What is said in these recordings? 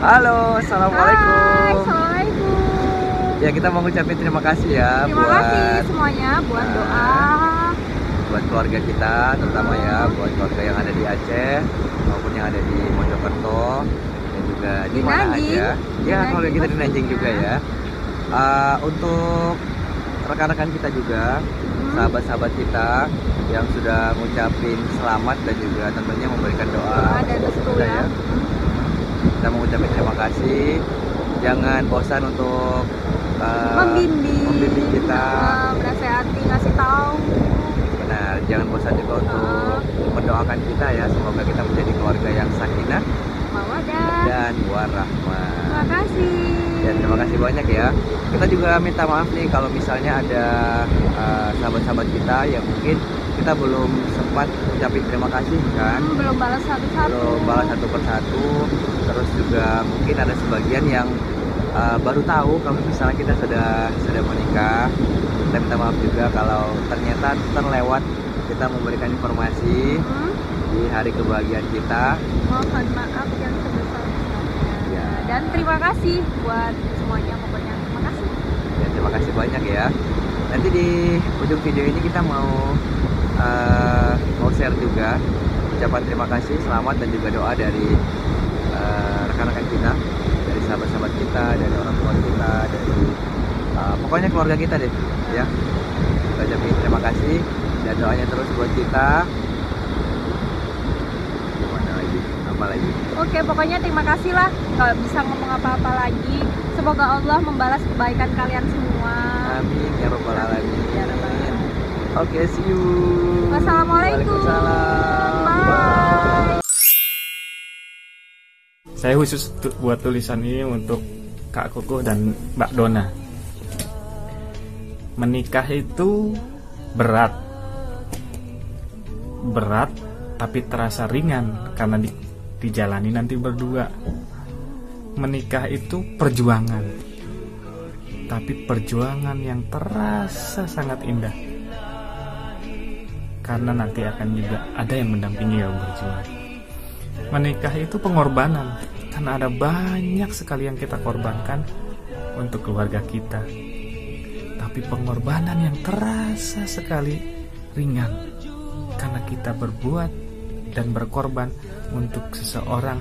Halo, Hai, assalamualaikum. Assalamualaikum. Ya kita mau ngucapin terima kasih ya Terima buat kasih semuanya buat Nah. doa. buat keluarga kita, terutama ya buat keluarga yang ada di Aceh maupun yang ada di Mojokerto dan juga di, mana aja. Ya keluarga kita di Nanjing juga ya. Uh, untuk rekan-rekan kita juga, Hmm. sahabat-sahabat kita yang sudah ngucapin selamat dan juga tentunya memberikan doa Doa dan untuk restu kita ya. Kita mau ucapin terima kasih. Jangan bosan untuk uh, Membimbing, membimbing kita. uh, menasehati, ngasih tahu. Benar, jangan bosan juga untuk mendoakan kita ya. Semoga kita menjadi keluarga yang sakinah Mawadah. dan warahmah. Terima kasih. Terima kasih banyak ya. Kita juga minta maaf nih kalau misalnya ada uh, sahabat-sahabat kita yang mungkin kita belum sempat ucapin terima kasih kan. Hmm, belum balas satu-satu. Belum balas satu persatu. Terus juga mungkin ada sebagian yang uh, baru tahu kalau misalnya kita sudah sudah menikah. Kita minta maaf juga kalau ternyata terlewat kita memberikan informasi Hmm, di hari kebahagiaan kita. mohon maaf yang. Ya. Dan terima kasih buat semuanya pokoknya. Terima kasih. Ya, terima kasih banyak ya. Nanti di ujung video ini kita mau uh, mau share juga ucapan terima kasih, selamat dan juga doa dari uh, rekan-rekan kita, dari sahabat-sahabat kita, dari orang tua kita, dari uh, pokoknya keluarga kita deh, ya. Kita ucapin terima kasih dan doanya terus buat kita. Gimana lagi? Apa lagi? Oke, pokoknya terima kasih lah. Kalau bisa ngomong apa-apa lagi, semoga Allah membalas kebaikan kalian semua. Amin ya robbal alamin. Ya Alamin. Oke, see you. Wassalamualaikum. Waalaikumsalam. Bye. Saya khusus buat tulisan ini untuk Kak Kukuh dan Mbak Dona. Menikah itu berat. Berat tapi terasa ringan karena di, dijalani nanti berdua. Menikah itu perjuangan. Tapi perjuangan yang terasa sangat indah. Karena nanti akan juga ada yang mendampingi yang berjuang. Menikah itu pengorbanan karena ada banyak sekali yang kita korbankan untuk keluarga kita. Tapi pengorbanan yang terasa sekali ringan karena kita berbuat dan berkorban untuk seseorang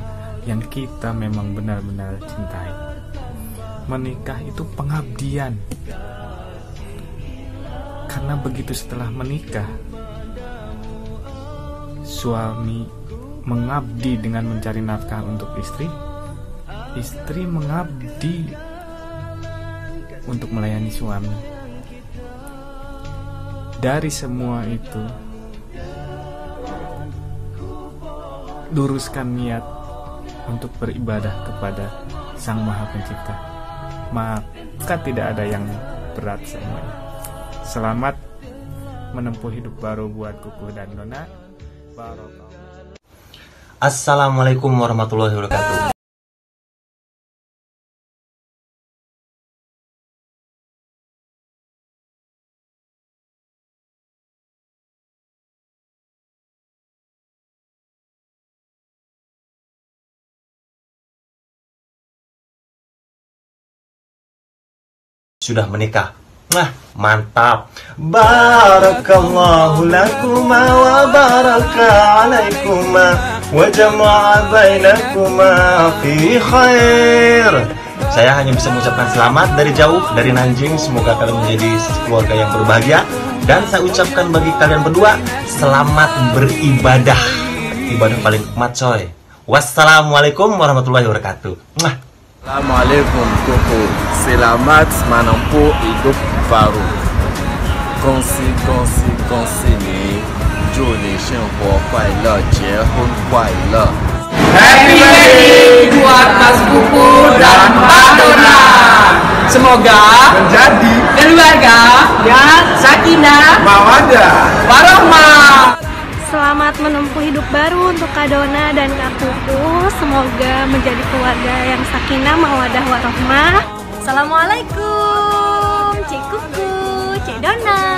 yang kita memang benar-benar cintai. Menikah itu pengabdian. Karena begitu setelah menikah, suami mengabdi dengan mencari nafkah untuk istri, istri mengabdi untuk melayani suami. Dari semua itu, luruskan niat untuk beribadah kepada Sang Maha Pencipta. Maka tidak ada yang berat semuanya. Selamat menempuh hidup baru buat Kuku dan. Barokah. Assalamualaikum warahmatullahi wabarakatuh. Sudah menikah. Nah, mantap. Barakallahu lakuma wa baraka alaikuma wa jama'a bainakuma fi khair. Saya hanya bisa mengucapkan selamat dari jauh dari Nanjing. Semoga kalian menjadi keluarga yang berbahagia. Dan saya ucapkan bagi kalian berdua selamat beribadah. Ibadah paling nikmat coy. Wassalamualaikum warahmatullahi wabarakatuh. Mwah. Assalamualaikum Koko, selamat menempuh hidup baru. Konsi Konsi Konsi ni, Joni Shen Ho Kwai La Jie jiehun Kwai La. Happy wedding buat Mas Kuku dan Madonna Semoga menjadi keluarga yang sakinah, mawadah, warohma. Selamat menempuh hidup baru untuk Kadona dan Kak Semoga menjadi keluarga yang sakinah, mawadah, warohmah. Assalamualaikum, Cik Kuku, Cik Dona.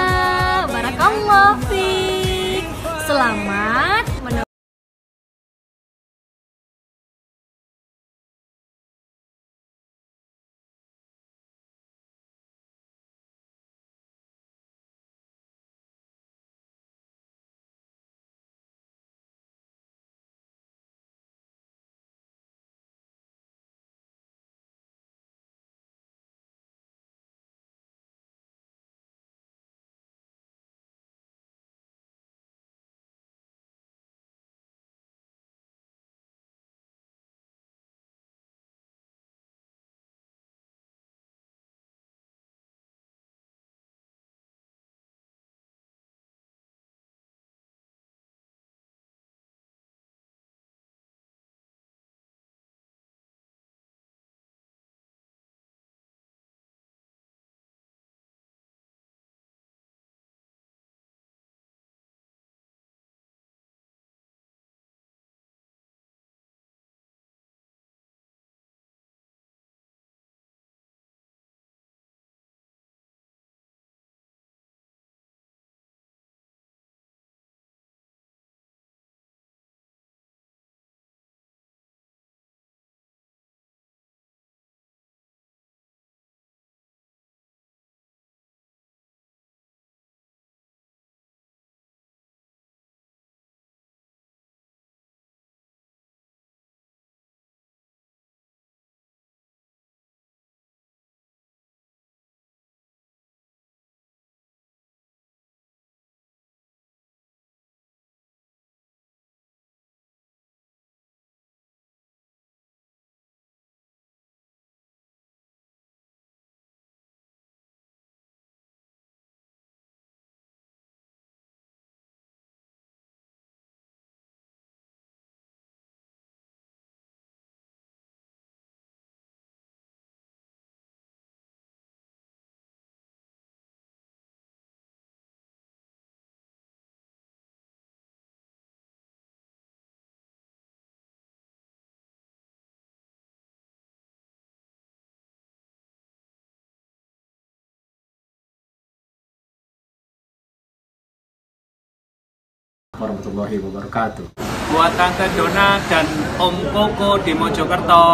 Warahmatullahi wabarakatuh. Buat Tante Dona dan Om Koko di Mojokerto.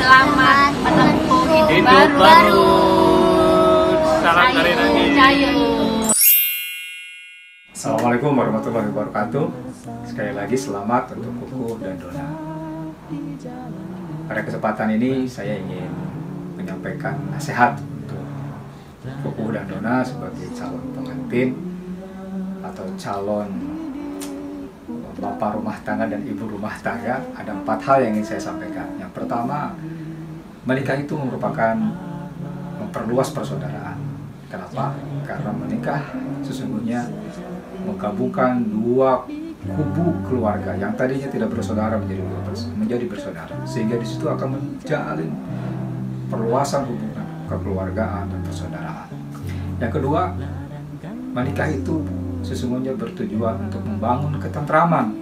Selamat menempuh hidup, Hidup baru. Salam dari Nagi. Assalamualaikum warahmatullahi wabarakatuh. Sekali lagi selamat untuk Kuku dan Dona. Pada kesempatan ini saya ingin menyampaikan nasihat untuk Kuku dan Dona sebagai calon pengantin atau calon bapak rumah tangga dan ibu rumah tangga. Ada empat hal yang ingin saya sampaikan. Yang pertama, menikah itu merupakan memperluas persaudaraan. Kenapa? Karena menikah sesungguhnya menggabungkan dua kubu keluarga yang tadinya tidak bersaudara menjadi menjadi bersaudara sehingga di situ akan menjalin perluasan hubungan kekeluargaan dan persaudaraan. Yang kedua, menikah itu sesungguhnya bertujuan untuk membangun ketentraman.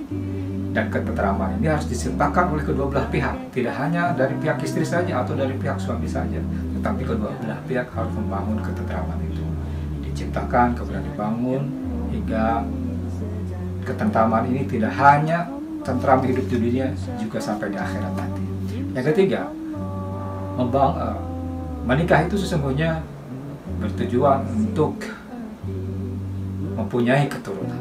Dan ketentraman ini harus disertakan oleh kedua belah pihak. Tidak hanya dari pihak istri saja atau dari pihak suami saja tetapi kedua belah pihak harus membangun ketentraman itu. Diciptakan kemudian dibangun hingga ketentraman ini tidak hanya tentram hidup di dunia juga sampai di akhirat nanti. Yang ketiga membang eh, menikah itu sesungguhnya bertujuan untuk mempunyai keturunan.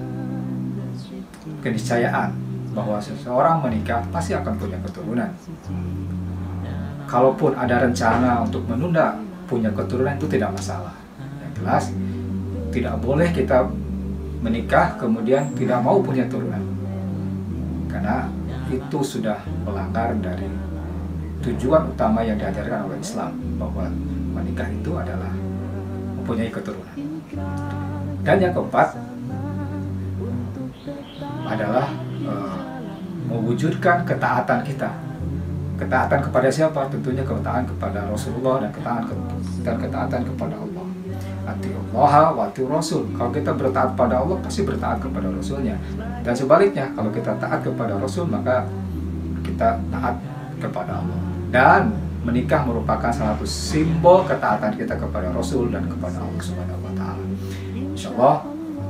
Keniscayaan bahwa seseorang menikah pasti akan punya keturunan. Kalaupun ada rencana untuk menunda punya keturunan itu tidak masalah. Yang jelas tidak boleh kita menikah kemudian tidak mau punya turunan. Karena itu sudah melanggar dari tujuan utama yang diajarkan oleh Islam bahwa menikah itu adalah mempunyai keturunan. Dan yang keempat adalah eh, mewujudkan ketaatan kita. Ketaatan kepada siapa? Tentunya ketaatan kepada Rasulullah dan ketaatan dan ketaatan kepada Allah. Ati Allah wa Rasul. Kalau kita bertaat pada Allah pasti bertaat kepada Rasulnya. Dan sebaliknya kalau kita taat kepada Rasul maka kita taat kepada Allah. Dan menikah merupakan salah satu simbol ketaatan kita kepada Rasul dan kepada Allah Subhanahu wa taala. Insyaallah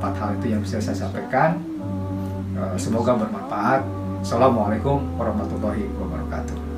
empat hal itu yang bisa saya sampaikan. Eh, Semoga bermanfaat. Assalamualaikum warahmatullahi wabarakatuh.